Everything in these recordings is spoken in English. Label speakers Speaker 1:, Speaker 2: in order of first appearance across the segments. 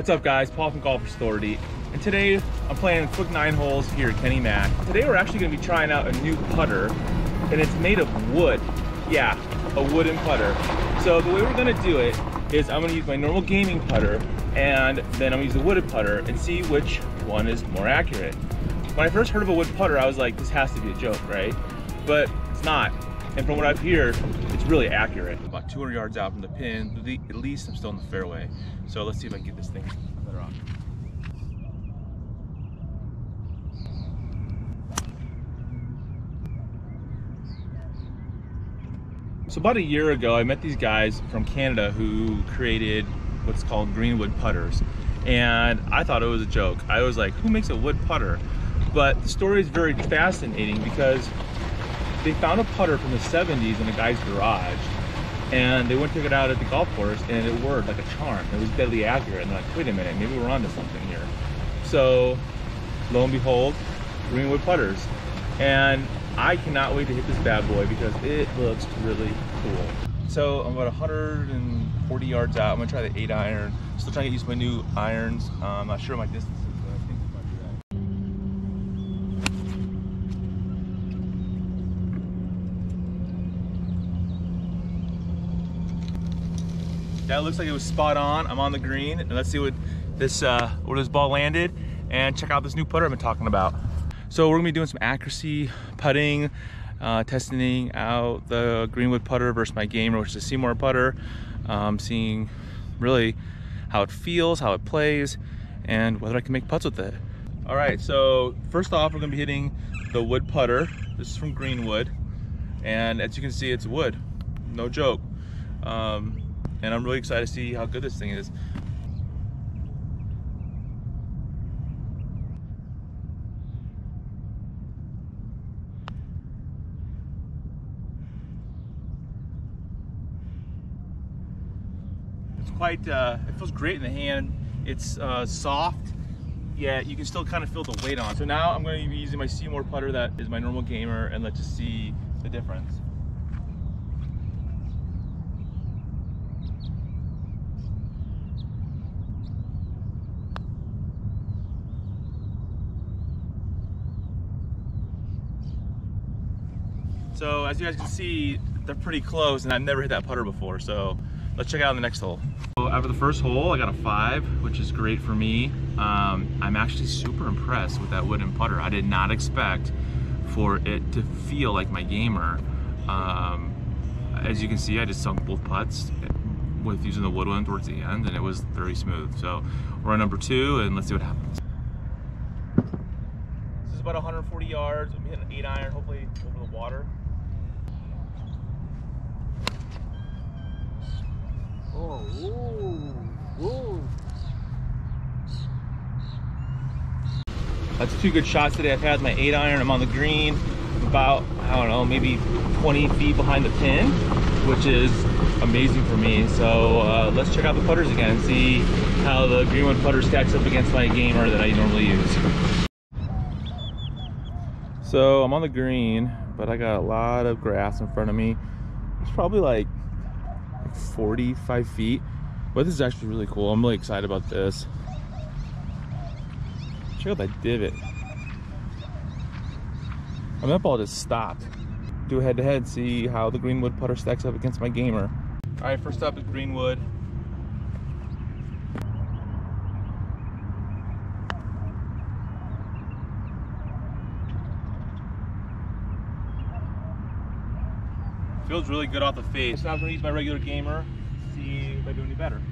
Speaker 1: What's up guys, Paul from Golf Authority. And today I'm playing quick nine holes here at Kenny Mac. Today we're actually gonna be trying out a new putter and it's made of wood. Yeah, a wooden putter. So the way we're gonna do it is I'm gonna use my normal gaming putter and then I'm gonna use a wooden putter and see which one is more accurate. When I first heard of a wood putter, I was like, this has to be a joke, right? But it's not. And from what I've heard, it's really accurate. About 200 yards out from the pin, at least I'm still in the fairway. So let's see if I can get this thing better off. So about a year ago, I met these guys from Canada who created what's called greenwood putters. And I thought it was a joke. I was like, who makes a wood putter? But the story is very fascinating because they found a putter from the 70s in a guy's garage and they went to it out at the golf course and it worked like a charm. It was deadly accurate. And they're like, wait a minute, maybe we're onto something here. So lo and behold, greenwood putters. And I cannot wait to hit this bad boy because it looks really cool. So I'm about 140 yards out. I'm gonna try the eight iron. Still trying to get used to my new irons. Uh, I'm not sure my distance That looks like it was spot on. I'm on the green, and let's see what this uh, where this ball landed, and check out this new putter I've been talking about. So we're gonna be doing some accuracy putting, uh, testing out the Greenwood putter versus my gamer, which is a SeeMore putter. Um, seeing really how it feels, how it plays, and whether I can make putts with it. All right, so first off, we're gonna be hitting the wood putter. This is from Greenwood, and as you can see, it's wood, no joke. Um, and I'm really excited to see how good this thing is. It's quite, uh, it feels great in the hand. It's uh, soft, yet you can still kind of feel the weight on. So now I'm going to be using my SeeMore putter that is my normal gamer and let's just see the difference. So as you guys can see, they're pretty close and I've never hit that putter before. So let's check out the next hole. So after the first hole, I got a five, which is great for me. Um, I'm actually super impressed with that wooden putter. I did not expect for it to feel like my gamer. Um, as you can see, I just sunk both putts with using the wood one towards the end and it was very smooth. So we're on number two and let's see what happens. This is about 140 yards. I'm hitting an eight iron, hopefully over the water. Oh. That's two good shots today. I've had my eight iron. I'm on the green about, I don't know, maybe 20 feet behind the pin, which is amazing for me. So uh, let's check out the putters again and see how the Greenwood putter stacks up against my gamer that I normally use. So I'm on the green, but I got a lot of grass in front of me. It's probably like 45 feet. But this is actually really cool. I'm really excited about this. Check out that divot. I mean, that ball just stopped. Do a head-to-head, -head, see how the Greenwood putter stacks up against my gamer. All right, first up is Greenwood. Feels really good off the face. Now I'm gonna use my regular gamer, see if I do any better.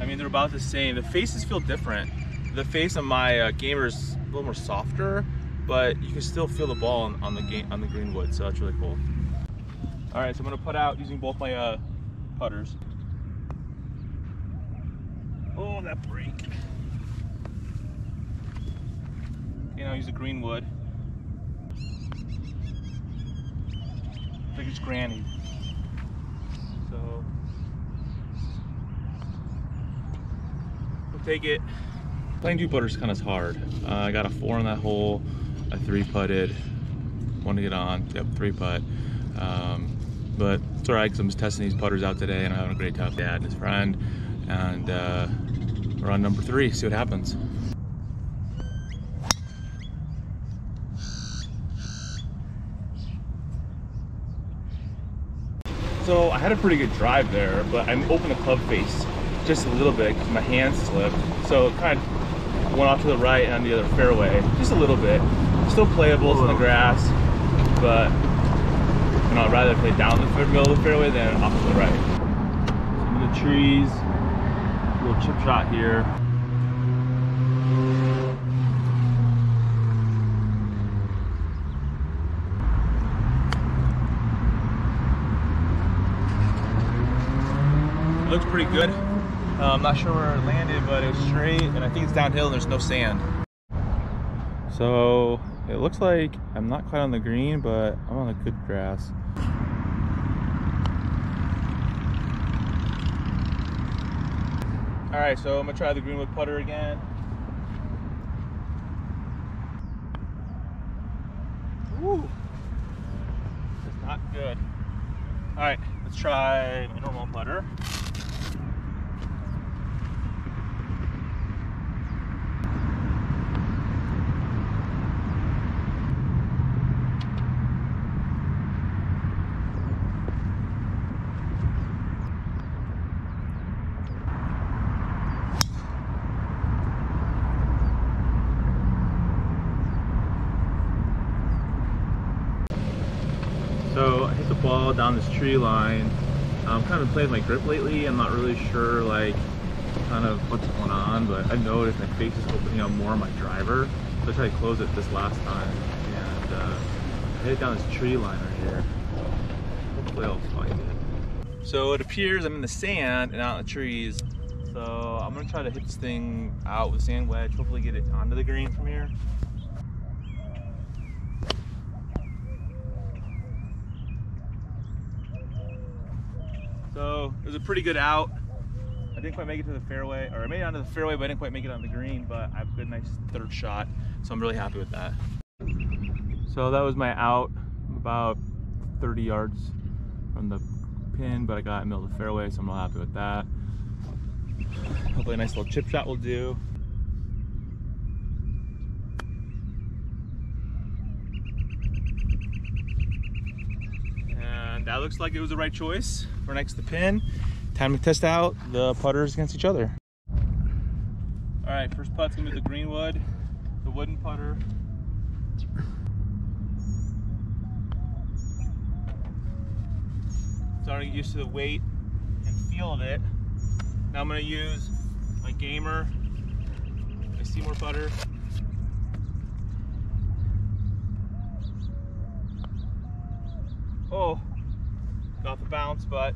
Speaker 1: I mean, they're about the same. The faces feel different. The face on my uh, gamer is a little more softer, but you can still feel the ball on, on the game on the Greenwood, so that's really cool. All right, so I'm gonna put out using both my uh, putters. Oh, that break. Okay, now use a Greenwood. I think it's granny. So, we'll take it. Playing two putters kind of hard. Uh, I got a four on that hole, a three putted, one to get on, yep, three putt. Um, but it's all right because I'm just testing these putters out today and I'm having a great time with dad and his friend. And uh, we're on number three, see what happens. So I had a pretty good drive there, but I opened the club face just a little bit because my hand slipped. So it kind of went off to the right and on the other fairway, just a little bit. Still playable, it's in the grass, but I'd rather play down the middle of the fairway than off to the right. Some of the trees, little chip shot here. Looks pretty good. Uh, I'm not sure where it landed, but it was straight, and I think it's downhill and there's no sand. So it looks like I'm not quite on the green, but I'm on the good grass. All right, so I'm gonna try the Greenwood putter again. Woo, it's not good. All right, let's try my normal putter. So I hit the ball down this tree line. I'm kind of playing my grip lately. I'm not really sure like kind of what's going on, but I've noticed my face is opening up more on my driver. So I tried to close it this last time and uh, I hit it down this tree line right here. Hopefully I'll find it. So it appears I'm in the sand and out in the trees. So I'm gonna try to hit this thing out with sand wedge, hopefully get it onto the green from here. So it was a pretty good out. I didn't quite make it to the fairway, or I made it onto the fairway, but I didn't quite make it on the green, but I have a good, nice third shot. So I'm really happy with that. So that was my out, about 30 yards from the pin, but I got in the middle of the fairway, so I'm real happy with that. Hopefully a nice little chip shot will do. Looks like it was the right choice for next to the pin. Time to test out the putters against each other. All right, first putt's gonna be the Greenwood, the wooden putter. Starting to get used to the weight and feel of it. Now I'm gonna use my Gamer, my SeeMore putter. Oh, got the bounce, but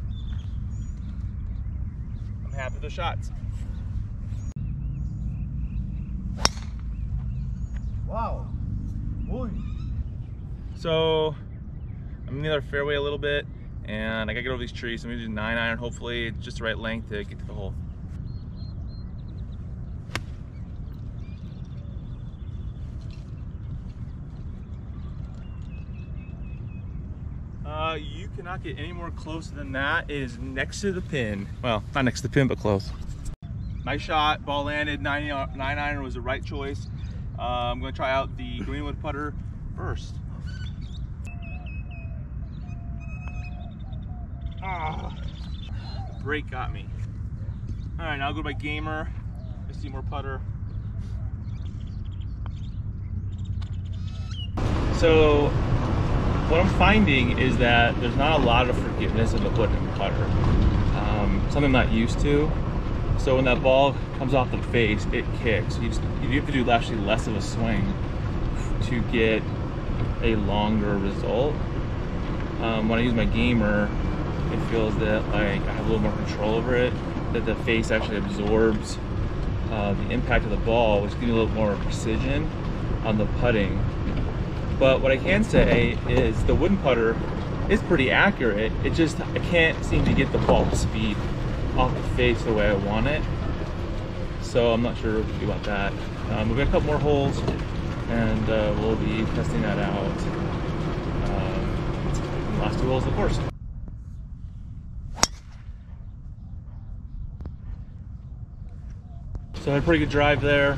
Speaker 1: I'm happy with the shots.
Speaker 2: Wow. Boy.
Speaker 1: So I'm in the other fairway a little bit and I gotta get over these trees. So I'm gonna do nine iron, hopefully it's just the right length to get to the hole. Uh, you cannot get any more close than that. It is next to the pin. Well, not next to the pin, but close. Nice shot, ball landed, nine, nine iron was the right choice. Uh, I'm gonna try out the Greenwood putter first. Ah, the break got me. All right, now I'll go to my gamer. I SeeMore putter. So, what I'm finding is that there's not a lot of forgiveness in the wooden putter. Um, something I'm not used to. So when that ball comes off the face, it kicks. You, just, you have to do actually less of a swing to get a longer result. Um, when I use my gamer, it feels that like I have a little more control over it. That the face actually absorbs uh, the impact of the ball, which gives me a little more precision on the putting. But what I can say is the wooden putter is pretty accurate. It just I can't seem to get the ball speed off the face the way I want it. so I'm not sure about that. Um, we've got a couple more holes, and uh, we'll be testing that out. Um, last two holes of course. So I had a pretty good drive there.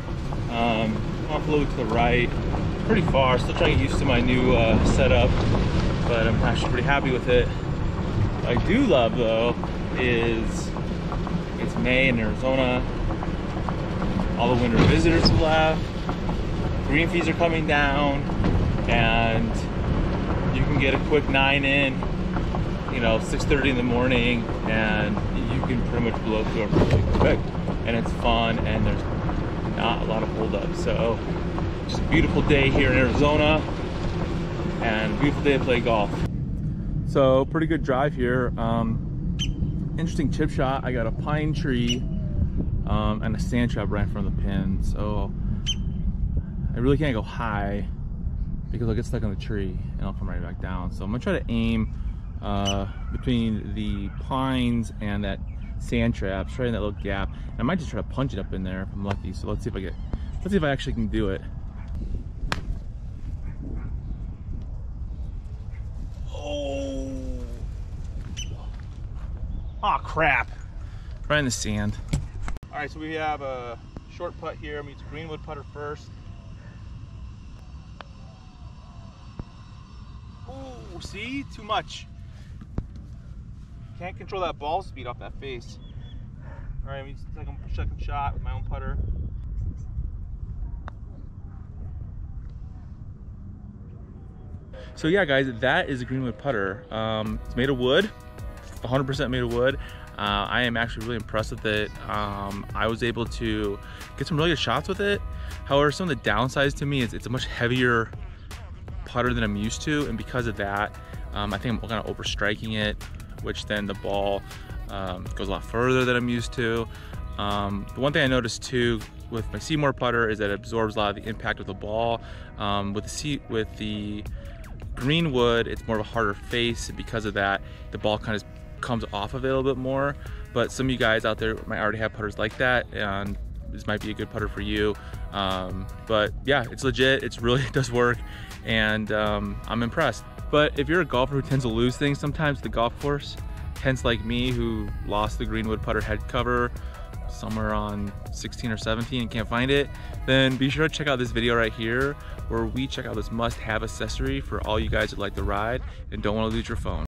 Speaker 1: Um, off a little to the right, pretty far. Still trying to get used to my new uh, setup, but I'm actually pretty happy with it. What I do love though is it's May in Arizona. All the winter visitors have left. Green fees are coming down, and you can get a quick nine in. You know, 6:30 in the morning, and you can pretty much blow through it really quick. And it's fun, and there's not a lot of holdups. So, just a beautiful day here in Arizona, and beautiful day to play golf. So, pretty good drive here. Um, interesting chip shot. I got a pine tree um, and a sand trap right in front of the pin. So I really can't go high because I'll get stuck on the tree and I'll come right back down. So I'm gonna try to aim uh, between the pines and that sand trap, straight in that little gap. And I might just try to punch it up in there if I'm lucky. So let's see if I get, let's see if I actually can do it. Oh crap. Right in the sand. All right, so we have a short putt here. Meets greenwood putter first. Oh, see? Too much. Can't control that ball speed off that face. All right, me second, second shot with my own putter. So yeah, guys, that is a greenwood putter. Um, it's made of wood, 100% made of wood. Uh, I am actually really impressed with it. Um, I was able to get some really good shots with it. However, some of the downsides to me is it's a much heavier putter than I'm used to. And because of that, um, I think I'm kind of overstriking it, which then the ball um, goes a lot further than I'm used to. Um, the one thing I noticed too with my SeeMore putter is that it absorbs a lot of the impact of the ball. Um, with the C with the greenwood, it's more of a harder face. And because of that, the ball kind of comes off of it a little bit more. But some of you guys out there might already have putters like that, and this might be a good putter for you. Um, but yeah, it's legit. It's really it does work, and um, I'm impressed. But if you're a golfer who tends to lose things sometimes the golf course, hence like me who lost the Greenwood putter head cover somewhere on 16 or 17 and can't find it, then be sure to check out this video right here where we check out this must-have accessory for all you guys that like to ride and don't want to lose your phone.